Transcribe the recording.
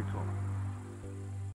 没错。